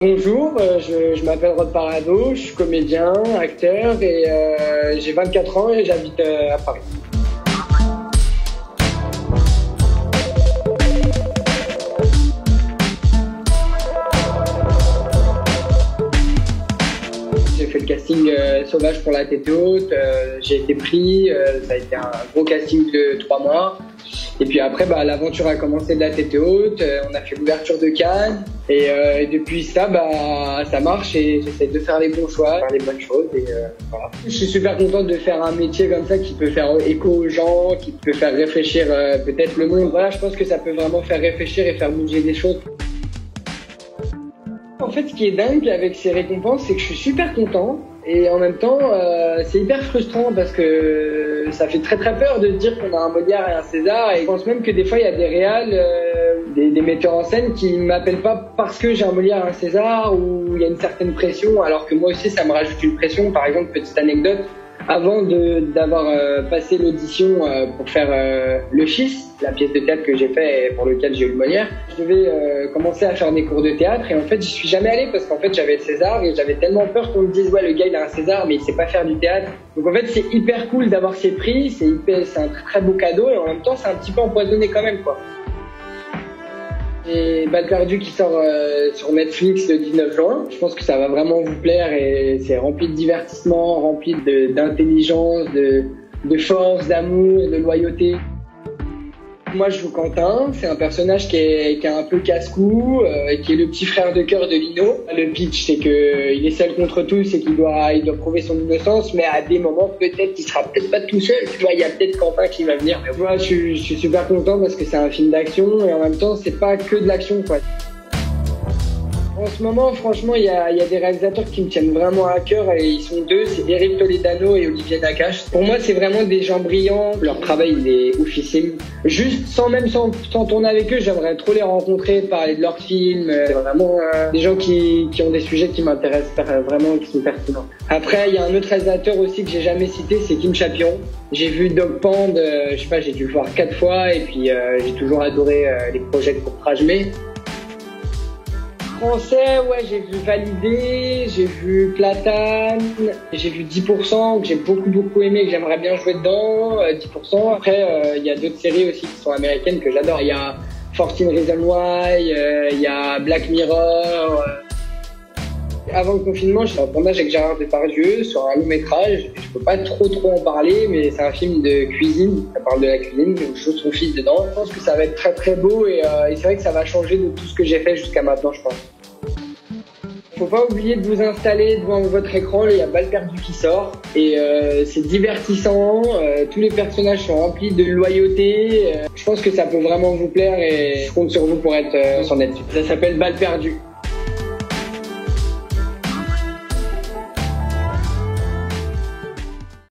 Bonjour, euh, je, m'appelle Rod Parado, je suis comédien, acteur et euh, j'ai 24 ans et j'habite euh, à Paris. J'ai fait le casting sauvage pour la tête haute, j'ai été pris, ça a été un gros casting de trois mois. Et puis après, bah, l'aventure a commencé de la tête haute, euh, on a fait l'ouverture de Cannes, et, euh, et depuis ça, bah, ça marche et j'essaie de faire les bons choix, faire les bonnes choses, et euh, voilà. Je suis super content de faire un métier comme ça qui peut faire écho aux gens, qui peut faire réfléchir peut-être le monde. Voilà, je pense que ça peut vraiment faire réfléchir et faire bouger des choses. En fait, ce qui est dingue avec ces récompenses, c'est que je suis super content et en même temps, euh, c'est hyper frustrant parce que ça fait très très peur de dire qu'on a un Molière et un César. Et je pense même que des fois, il y a des réals, euh, des, des metteurs en scène qui m'appellent pas parce que j'ai un Molière et un César ou il y a une certaine pression, alors que moi aussi, ça me rajoute une pression. Par exemple, petite anecdote, avant d'avoir euh, passé l'audition euh, pour faire euh, le Fils, la pièce de théâtre que j'ai fait et pour lequel j'ai eu le Molière, je devais euh, commencer à faire des cours de théâtre et en fait j'y suis jamais allé parce qu'en fait j'avais le César et j'avais tellement peur qu'on me dise ouais le gars il a un César mais il sait pas faire du théâtre. Donc en fait c'est hyper cool d'avoir ces prix, c'est un très très beau cadeau et en même temps c'est un petit peu empoisonné quand même quoi. Et Balle perdue qui sort euh, sur Netflix le 19 juin. Je pense que ça va vraiment vous plaire et c'est rempli de divertissement, rempli de- d'intelligence, de, de force, d'amour, de loyauté. Moi, je joue Quentin. C'est un personnage qui est, qui est un peu casse-cou, euh, qui est le petit frère de cœur de Lino. Le pitch, c'est que il est seul contre tous et qu'il doit, il doit prouver son innocence, mais à des moments, peut-être qu'il sera peut-être pas tout seul. Tu vois, il y a peut-être Quentin qui va venir. Mais moi, je, je suis super content parce que c'est un film d'action et en même temps, c'est pas que de l'action, quoi. Ce moment, franchement, il y a, des réalisateurs qui me tiennent vraiment à cœur et ils sont deux, c'est Eric Toledano et Olivier Nakache. Pour moi, c'est vraiment des gens brillants. Leur travail, il est oufissime. Juste, sans même sans, sans tourner avec eux, j'aimerais trop les rencontrer, parler de leurs films. C'est vraiment euh, des gens qui, ont des sujets qui m'intéressent euh, vraiment et qui sont pertinents. Après, il y a un autre réalisateur aussi que j'ai jamais cité, c'est Kim Chapion. J'ai vu Dog Pond, euh, je sais pas, j'ai dû le voir quatre fois et puis j'ai toujours adoré les projets de mais Français, ouais, j'ai vu Validé, j'ai vu Platane, j'ai vu 10% que j'ai beaucoup beaucoup aimé, que j'aimerais bien jouer dedans, euh, 10%. Après, euh, il y a d'autres séries aussi qui sont américaines que j'adore. Il y a 14 Reasons Why, euh, il y a Black Mirror. Avant le confinement, j'étais en tournage avec Gérard Depardieu sur un long métrage. Je peux pas trop trop en parler, mais c'est un film de cuisine. Ça parle de la cuisine, je joue son fils dedans. Je pense que ça va être très très beau et, euh, et c'est vrai que ça va changer de tout ce que j'ai fait jusqu'à maintenant, je pense. Faut pas oublier de vous installer devant votre écran, il y a Balle perdue qui sort et euh, c'est divertissant, euh, tous les personnages sont remplis de loyauté. je pense que ça peut vraiment vous plaire et je compte sur vous pour être. Ça s'appelle Balle perdue.